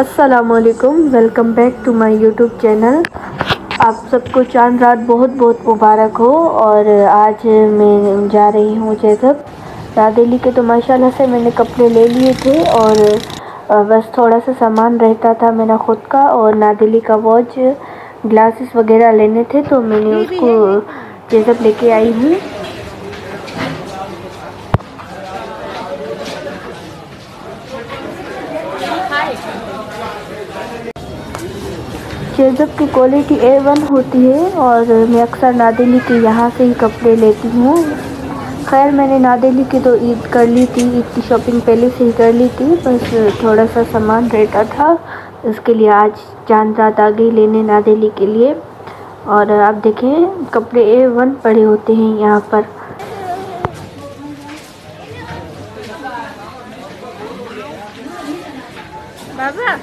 असलकुम welcome back to my YouTube channel आप सबको चाँद रात बहुत बहुत मुबारक हो और आज मैं जा रही हूँ जैसब रादेली के तो माशाल्लाह से मैंने कपड़े ले लिए थे और बस थोड़ा सा सामान रहता था मेरा ख़ुद का और नादिली का वॉच ग्लासेस वगैरह लेने थे तो मैंने उसको जैसब लेके आई हूँ। जेजब की क्वालिटी ए वन होती है और मैं अक्सर नादेली के यहाँ से ही कपड़े लेती हूँ। खैर, मैंने नादेली की तो ईद कर ली थी, ईद की शॉपिंग पहले से ही कर ली थी, बस थोड़ा सा सामान रहता था। इसके लिए आज चाँद रात आ गई लेने नादेली के लिए। और आप देखें, कपड़े ए वन पड़े होते हैं यहाँ पर। बाबा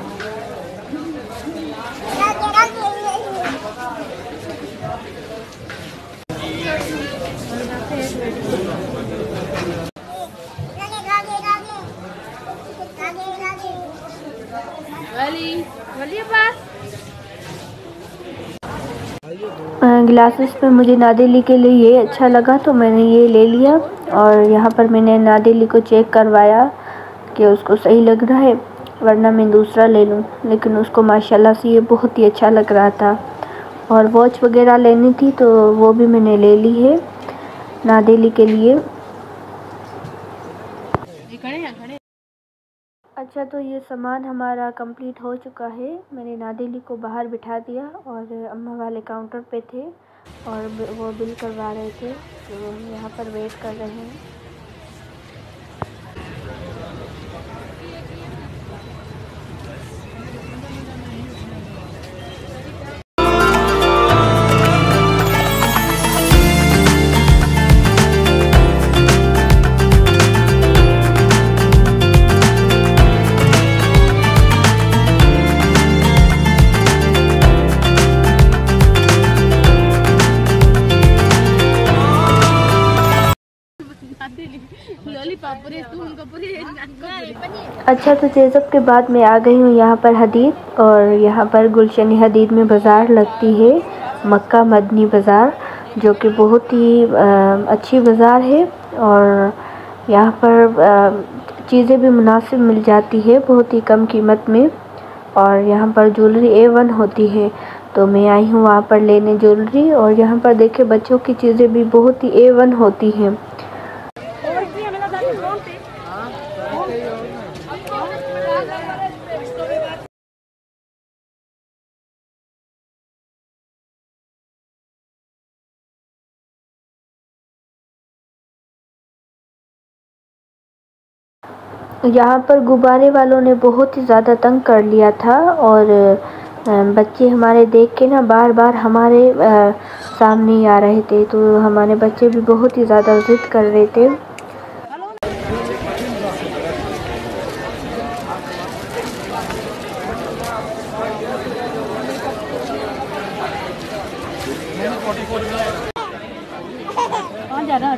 ग्लासेस पे मुझे नादेली के लिए ये अच्छा लगा तो मैंने ये ले लिया और यहाँ पर मैंने नादेली को चेक करवाया कि उसको सही लग रहा है, वरना मैं दूसरा ले लूँ। लेकिन उसको माशाल्लाह से ये बहुत ही अच्छा लग रहा था। और वॉच वगैरह लेनी थी तो वो भी मैंने ले ली है। नादेली के लिए। अच्छा तो ये सामान हमारा कंप्लीट हो चुका है। मैंने नादेली को बाहर बिठा दिया और अम्मा वाले काउंटर पे थे और वो बिल करवा रहे थे। तो हम यहाँ पर वेट कर रहे हैं। अच्छा तो जेज़ब के बाद मैं आ गई हूँ यहाँ पर हदीद, और यहाँ पर गुलशन हदीद में बाज़ार लगती है, मक्का मदनी बाज़ार, जो कि बहुत ही अच्छी बाज़ार है, और यहाँ पर चीज़ें भी मुनासिब मिल जाती है बहुत ही कम कीमत में, और यहाँ पर ज्वेलरी ए वन होती है तो मैं आई हूँ वहाँ पर लेने ज्वेलरी, और यहाँ पर देखे बच्चों की चीज़ें भी बहुत ही ए वन होती हैं। यहाँ पर गुब्बारे वालों ने बहुत ही ज़्यादा तंग कर लिया था और बच्चे हमारे देख के ना बार बार हमारे सामने ही आ रहे थे तो हमारे बच्चे भी बहुत ही ज़्यादा ज़िद कर रहे थे। अच्छा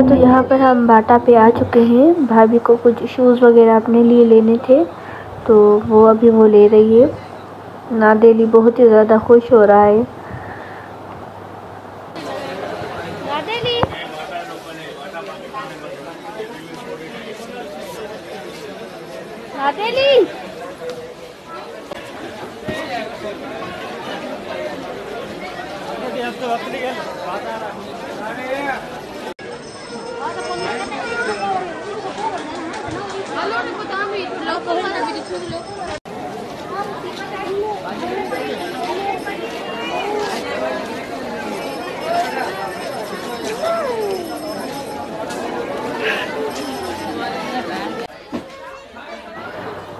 तो यहाँ पर हम बाटा पे आ चुके हैं। भाभी को कुछ शूज़ वगैरह अपने लिए लेने थे तो वो अभी वो ले रही है। नादेली बहुत ही ज़्यादा खुश हो रहा है। नादेली।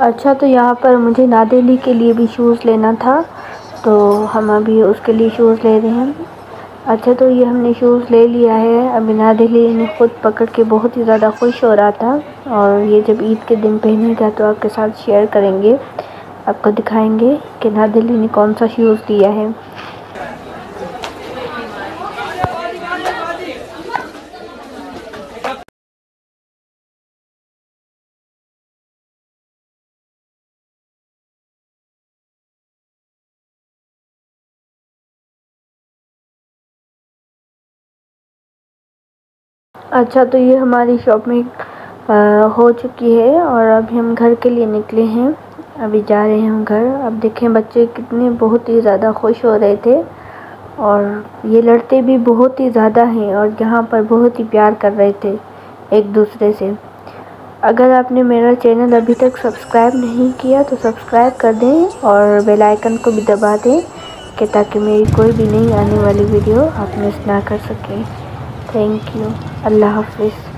अच्छा तो यहाँ पर मुझे नादेली के लिए भी शूज़ लेना था तो हम अभी उसके लिए शूज़ ले रहे हैं। अच्छा तो ये हमने शूज़ ले लिया है। अभी नादिली इन्हें ख़ुद पकड़ के बहुत ही ज़्यादा खुश हो रहा था। और ये जब ईद के दिन पहनेगा तो आपके साथ शेयर करेंगे। आपको दिखाएँगे कि नादिली ने कौन सा शूज़ दिया है। अच्छा तो ये हमारी शॉपिंग हो चुकी है और अभी हम घर के लिए निकले हैं। अभी जा रहे हैं हम घर। अब देखें, बच्चे कितने बहुत ही ज़्यादा खुश हो रहे थे और ये लड़ते भी बहुत ही ज़्यादा हैं और यहाँ पर बहुत ही प्यार कर रहे थे एक दूसरे से। अगर आपने मेरा चैनल अभी तक सब्सक्राइब नहीं किया तो सब्सक्राइब कर दें और बेल आइकन को भी दबा दें कि ताकि मेरी कोई भी नई आने वाली वीडियो आप मिस ना कर सकें। थैंक यू अल्लाह हाफिज़